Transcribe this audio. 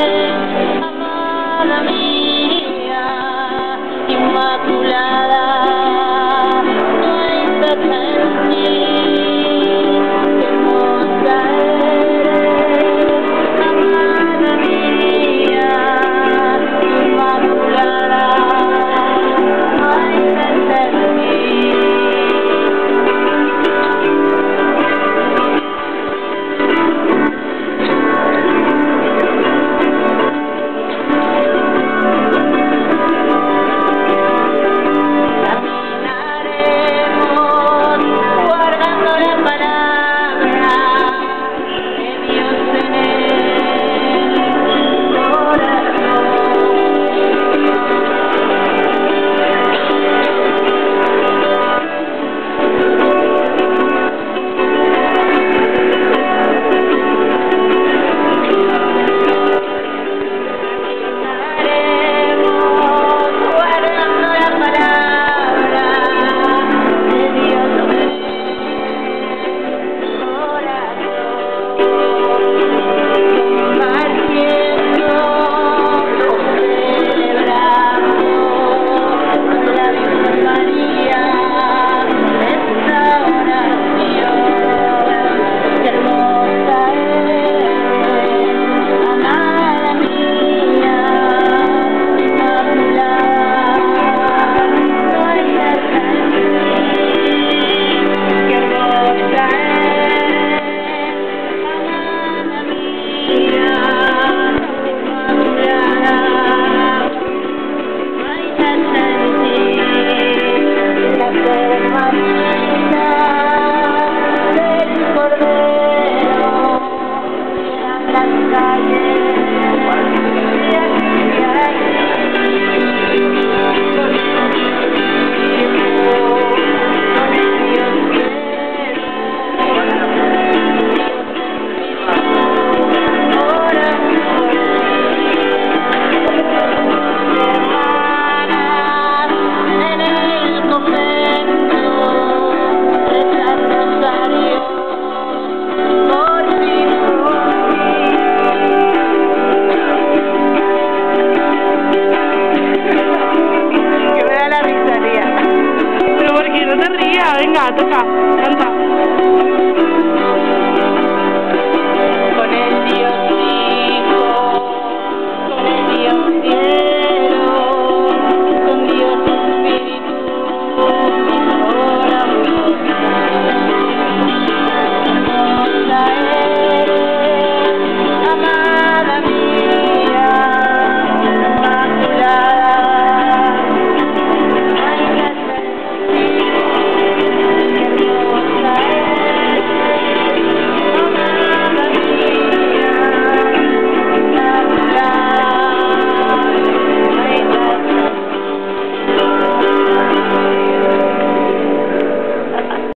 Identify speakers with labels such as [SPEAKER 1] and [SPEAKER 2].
[SPEAKER 1] eres, amada mía, God. 真的真的真的